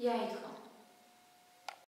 咽一口